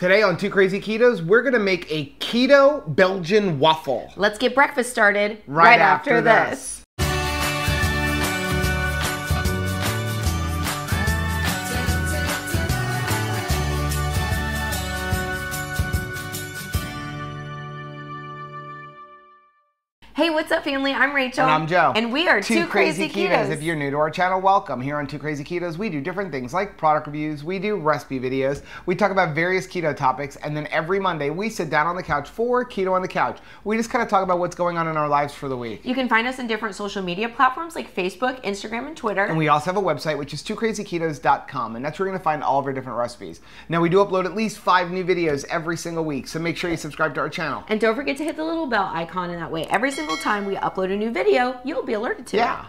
Today on Two Crazy Ketos, we're gonna make a keto Belgian waffle. Let's get breakfast started Right after this. Hey, what's up, family? I'm Rachel. And I'm Joe. And we are Two, Crazy, Ketos. If you're new to our channel, welcome. Here on Two Crazy Ketos, we do different things like product reviews, we do recipe videos, we talk about various keto topics, and then every Monday we sit down on the couch for Keto on the Couch. We just kind of talk about what's going on in our lives for the week. You can find us on different social media platforms like Facebook, Instagram, and Twitter. And we also have a website, which is twocrazyketos.com, and that's where you're going to find all of our different recipes. Now, we do upload at least five new videos every single week, so make sure you subscribe to our channel. and don't forget to hit the little bell icon, and that way, every single time we upload a new video, you'll be alerted to Yeah. it.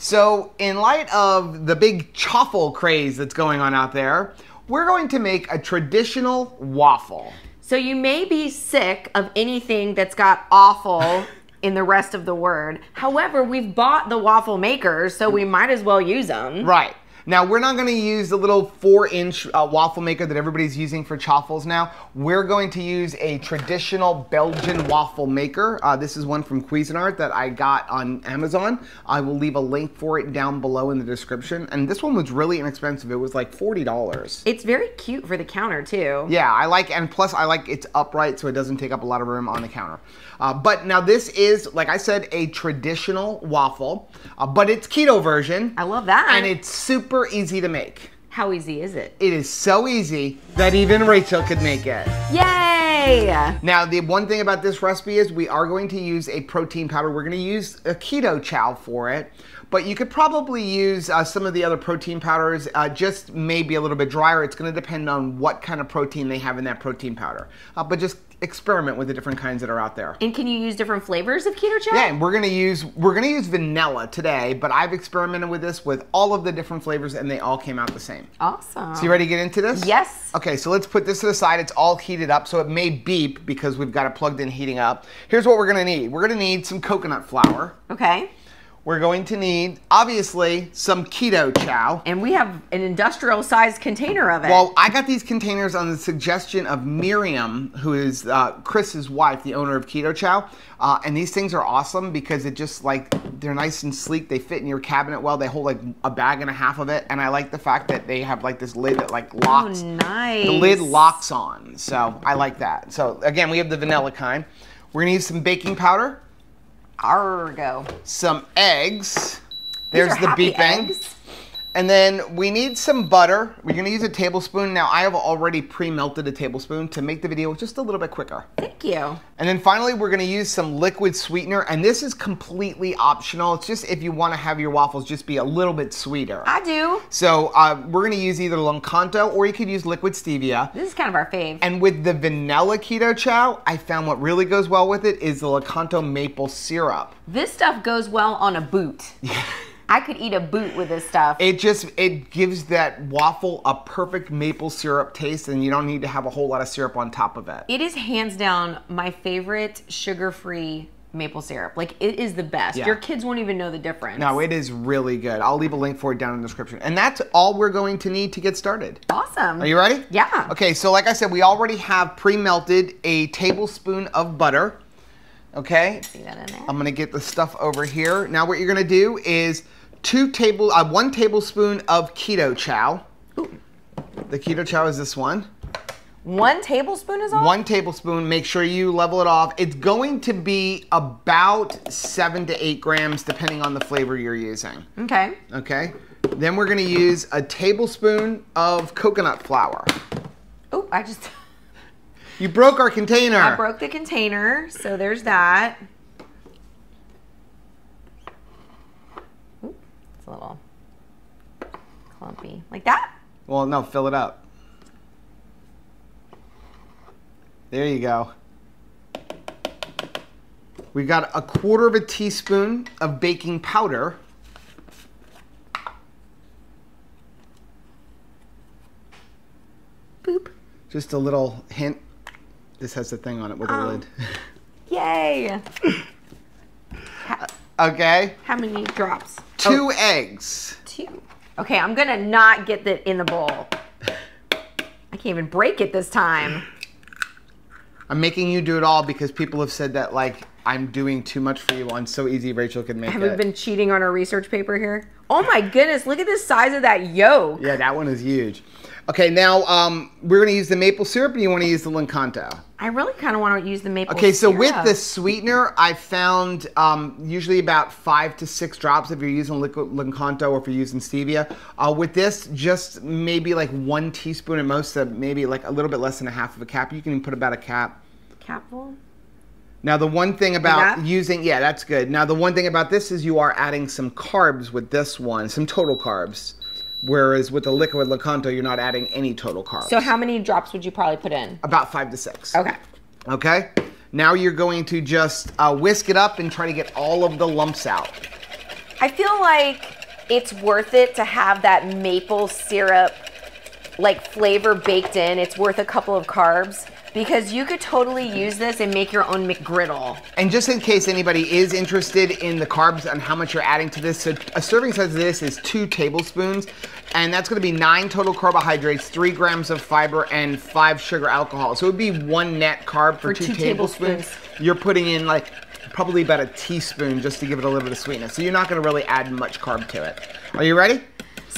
So, in light of the big chaffle craze that's going on out there, we're going to make a traditional waffle. So you may be sick of anything that's got awful in the rest of the word. However, we've bought the waffle makers, so we might as well use them. Right. Now, we're not going to use the little four inch uh, waffle maker that everybody's using for chaffles now. We're going to use a traditional Belgian waffle maker. Uh, this is one from Cuisinart that I got on Amazon. I will leave a link for it down below in the description. And this one was really inexpensive. It was like $40. It's very cute for the counter too. Yeah, I like, and plus I like it's upright so it doesn't take up a lot of room on the counter. Uh, but now this is, like I said, a traditional waffle, uh, but it's keto version. I love that. And it's super easy to make. How easy is it? It is so easy that even Rachel could make it. Yay! Now, the one thing about this recipe is we are going to use a protein powder. We're going to use a keto chow for it, but you could probably use uh, some of the other protein powders, uh, just maybe a little bit drier. It's going to depend on what kind of protein they have in that protein powder. Uh, but just experiment with the different kinds that are out there. And can you use different flavors of keto chow? Yeah, we're gonna use we're gonna use vanilla today, but I've experimented with this with all of the different flavors, and they all came out the same. Awesome. So you ready to get into this? Yes. Okay, so let's put this to the side. It's all heated up, so it may beep because we've got it plugged in heating up. Here's what we're gonna need. We're gonna need some coconut flour. Okay. We're going to need, obviously, some keto chow. And we have an industrial sized container of it. Well, I got these containers on the suggestion of Miriam, who is uh, Chris's wife, the owner of Keto Chow. Uh, and these things are awesome because it just like, they're nice and sleek. They fit in your cabinet well. They hold like a bag and a half of it. And I like the fact that they have like this lid that like locks. oh, nice. The lid locks on. So I like that. So again, we have the vanilla kind. We're gonna use some baking powder, Argo. some eggs. There's the beeping. eggs. And then we need some butter. We're gonna use a tablespoon. Now I have already pre-melted a tablespoon to make the video just a little bit quicker. Thank you. And then finally, we're gonna use some liquid sweetener. And this is completely optional. It's just if you wanna have your waffles just be a little bit sweeter. I do. So uh, we're gonna use either Lakanto or you could use liquid stevia. This is kind of our fave. And with the vanilla keto chow, I found what really goes well with it is the Lakanto maple syrup. This stuff goes well on a boot. I could eat a boot with this stuff. It just it gives that waffle a perfect maple syrup taste, and you don't need to have a whole lot of syrup on top of it. It is hands down my favorite sugar-free maple syrup. Like it is the best. Yeah. Your kids won't even know the difference. No, it is really good. I'll leave a link for it down in the description. And that's all we're going to need to get started. awesome. Are you ready? Yeah. Okay, so like I said, we already have pre-melted a tablespoon of butter. Okay. See that in there? I'm gonna get the stuff over here. Now what you're gonna do is two table, uh, one tablespoon of keto chow. The keto chow is this one. One tablespoon is all. One tablespoon. Make sure you level it off. It's going to be about seven to eight grams, depending on the flavor you're using. Okay. Okay. Then we're gonna use a tablespoon of coconut flour. Oh, I just You broke our container. I broke the container, so there's that. Ooh, it's a little clumpy, like that. Well, no, fill it up. There you go. We've got a quarter of a teaspoon of baking powder. Boop. Just a little hint. This has the thing on it with a Oh. lid. Yay! Okay. How many drops? Oh. Two Oh, eggs. two. Okay, I'm gonna not get that in the bowl. I can't even break it this time. I'm making you do it all because people have said that like I'm doing too much for you on so easy Rachel can make Have it. we been cheating on our research paper here? Oh my goodness, look at the size of that yolk. yeah, that one is huge. Okay, now um, we're gonna use the maple syrup, and you want to use the Lakanto. I really kind of want to use the maple Okay, so with the sweetener, I found um, usually about five to six drops if you're using liquid Lakanto or if you're using stevia. Uh, with this, just maybe like one teaspoon at most, uh, maybe like a little bit less than a half of a cap. You can even put about a cap. Capful? Now, the one thing about using, yeah, that's good. Now, the one thing about this is you are adding some carbs with this one, some total carbs. Whereas with the liquid Lakanto, you're not adding any total carbs. So how many drops would you probably put in? about five to six. Okay. Okay. Now you're going to just uh, whisk it up and try to get all of the lumps out. I feel like it's worth it to have that maple syrup like flavor baked in. It's worth a couple of carbs because you could totally use this and make your own McGriddle. And just in case anybody is interested in the carbs and how much you're adding to this, so a serving size of this is two tablespoons, and that's going to be nine total carbohydrates, three grams of fiber, and five sugar alcohol. So it would be one net carb for, For two, two tablespoons. tablespoons. You're putting in like probably about a teaspoon just to give it a little bit of sweetness. So you're not going to really add much carb to it. Are you ready?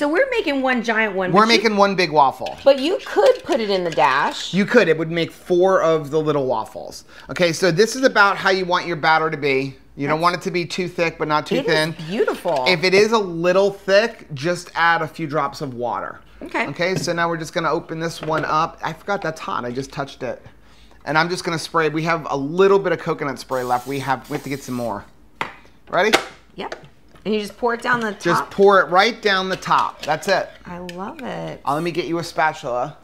So we're making one giant one. We're but you- making one big waffle. but you could put it in the dash. You could. It would make four of the little waffles. Okay, so this is about how you want your batter to be. You don't want it to be too thick, but not too It thin. beautiful. If it is a little thick, just add a few drops of water. Okay. Okay, so now we're just gonna open this one up. I forgot that's hot. I just touched it. And I'm just gonna spray. We have a little bit of coconut spray left. We have we have to get some more. Ready? Yep. And you just pour it down the top. Just pour it right down the top. That's it. I love it. Uh, let me get you a spatula.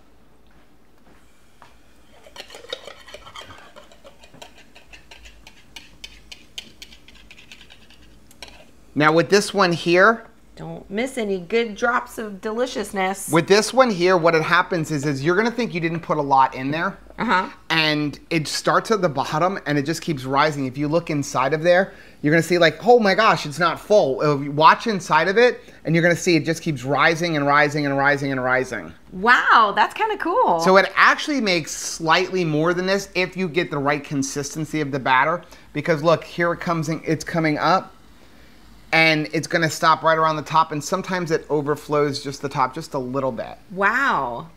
Now with this one here, Don't miss any good drops of deliciousness. with this one here, what it happens is, is you're gonna think you didn't put a lot in there, Uh-huh. and it starts at the bottom and it just keeps rising. If you look inside of there, you're gonna see like, oh my gosh, it's not full. Watch inside of it, and you're gonna see it just keeps rising and rising and rising and rising. Wow, that's kind of cool. So it actually makes slightly more than this if you get the right consistency of the batter. Because look, here it comes in, it's coming up and it's gonna stop right around the top and sometimes it overflows just the top just a little bit. wow.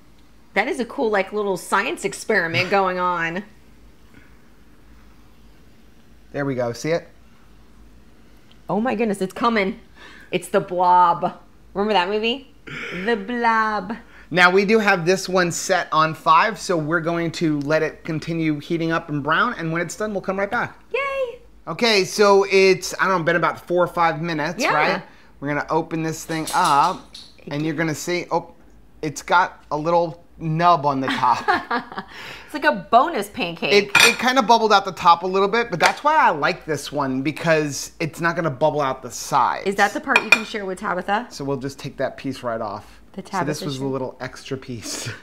That is a cool like little science experiment going on. There we go, see it? Oh my goodness, it's coming. It's the blob. Remember that movie? The blob. Now we do have this one set on five, so we're going to let it continue heating up and brown and when it's done, we'll come right back. Yay. Okay, so it's, I don't know, been about four or five minutes, Yeah. right? We're gonna open this thing up and you're gonna see, oh, it's got a little nub on the top. It's like a bonus pancake. it it kind of bubbled out the top a little bit, but that's why I like this one because it's not gonna bubble out the sides. is that the part you can share with Tabitha? So we'll just take that piece right off. The Tabitha. so this was a little extra piece.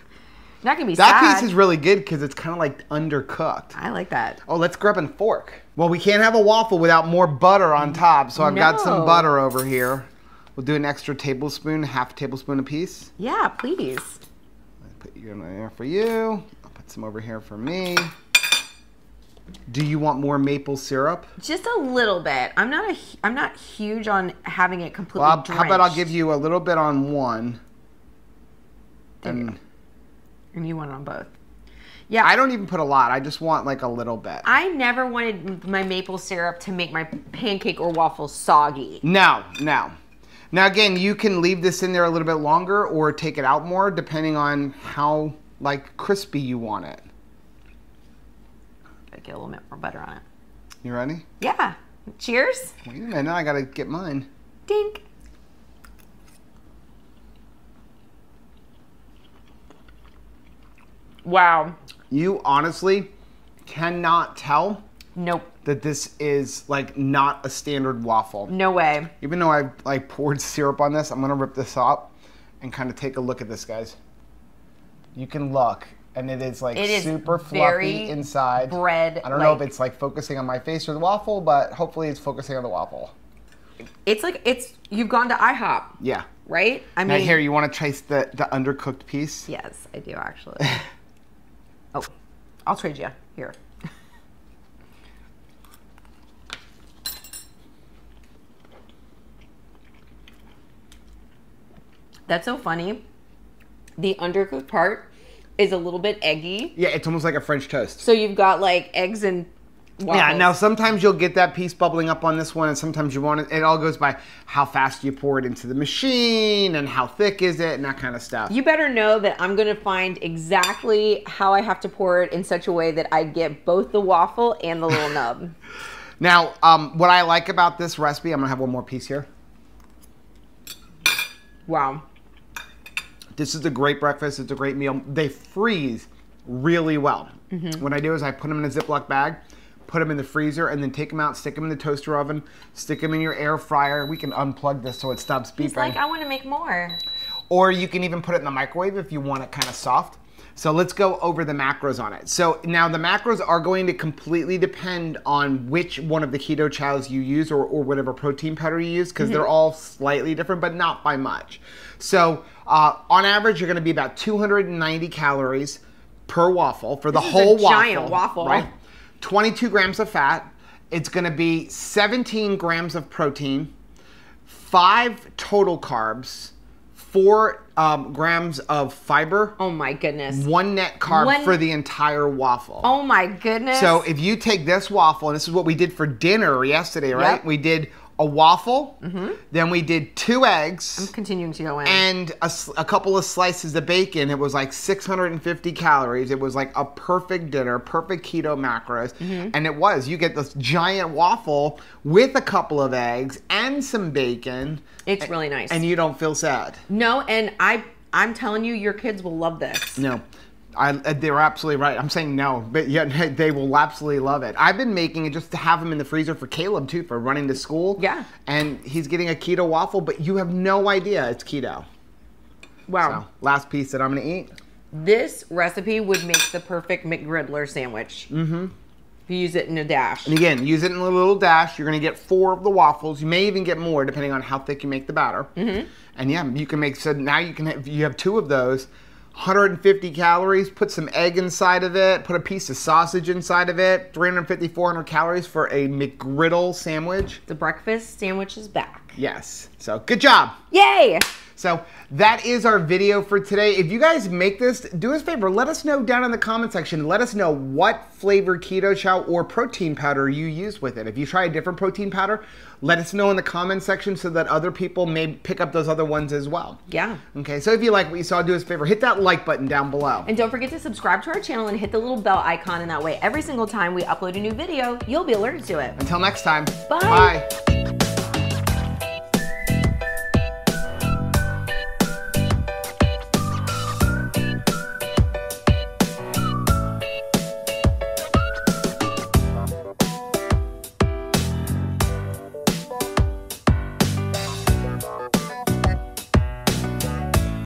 Not gonna be that sad. piece is really good because it's kind of like undercooked. I like that. Oh, let's grab a fork. Well, we can't have a waffle without more butter on top, so I've got some butter over here. We'll do an extra tablespoon, half a tablespoon a piece. Yeah, please. i Put you in there for you. I'll put some over here for me. Do you want more maple syrup? Just a little bit. I'm not a. I'm not huge on having it completely. Well, how about I'll give you a little bit on one. There you And. And you want it on both. Yeah, I don't even put a lot. I just want like a little bit. I never wanted my maple syrup to make my pancake or waffle soggy. No, no. Now again, you can leave this in there a little bit longer or take it out more depending on how like crispy you want it. Gotta get a little bit more butter on it. You ready? Yeah. Cheers. Wait a minute, I gotta get mine. Dink. Wow. You honestly cannot tell Nope. that this is like not a standard waffle. No way. Even though I like poured syrup on this, I'm gonna rip this up and kind of take a look at this, guys. You can look, and it is like It is super fluffy inside. bread I don't know if it's like focusing on my face or the waffle, but hopefully it's focusing on the waffle. It's like it's you've gone to IHOP, Yeah. right? I Now mean, here, you want to taste the, the undercooked piece? yes, I do actually. oh, I'll trade you here. That's so funny. The undercooked part is a little bit eggy. Yeah, it's almost like a French toast. So you've got like eggs and waffles. Yeah, now sometimes you'll get that piece bubbling up on this one, and sometimes you want it. It all goes by how fast you pour it into the machine and how thick is it and that kind of stuff. You better know that I'm gonna find exactly how I have to pour it in such a way that I get both the waffle and the little nub. Now, um, what I like about this recipe, I'm gonna have one more piece here. Wow. This is a great breakfast. It's a great meal. They freeze really well. What I do is I put them in a Ziploc bag, put them in the freezer, and then take them out, stick them in the toaster oven, stick them in your air fryer. We can unplug this so it stops beeping. He's like, I want to make more. or you can even put it in the microwave if you want it kind of soft. So let's go over the macros on it. So now the macros are going to completely depend on which one of the keto chows you use or, or whatever protein powder you use because they're all slightly different, but not by much. So uh, on average, you're going to be about 290 calories per waffle for the This is whole a giant waffle, waffle. Right? 22 grams of fat. It's going to be 17 grams of protein, five total carbs, four um, grams of fiber, Oh my goodness. one net carb One- for the entire waffle. Oh my goodness. So if you take this waffle, and this is what we did for dinner yesterday, right? Yep. We did a waffle, then we did two eggs continuing to go in. and a couple of slices of bacon. It was like 650 calories. It was like a perfect dinner, perfect keto macros. Mm-hmm. And it was. You get this giant waffle with a couple of eggs and some bacon. it's really nice. And you don't feel sad. no, and I I'm telling you, your kids will love this. No. I, uh, they're absolutely right. I'm saying no, but yeah, they will absolutely love it. I've been making it just to have them in the freezer for Caleb too, for running to school. Yeah. And he's getting a keto waffle, but you have no idea it's keto. Wow. So, last piece that I'm gonna eat. This recipe would make the perfect McGriddler sandwich. Mm-hmm. If you use it in a dash. And again, use it in a little dash. You're gonna get four of the waffles. You may even get more depending on how thick you make the batter. Mm-hmm. And yeah, you can make so now you can have, you have two of those. 150 calories. Put some egg inside of it. Put a piece of sausage inside of it. 350, 400 calories for a McGriddle sandwich. The breakfast sandwich is back. Yes. So good job. Yay! So that is our video for today. If you guys make this, do us a favor, let us know down in the comment section. Let us know what flavor keto chow or protein powder you use with it. If you try a different protein powder, let us know in the comment section so that other people may pick up those other ones as well. Yeah. Okay, so if you like what you saw, do us a favor, hit that like button down below. And don't forget to subscribe to our channel and hit the little bell icon, and that way, every single time we upload a new video, you'll be alerted to it. Until next time, Bye. bye.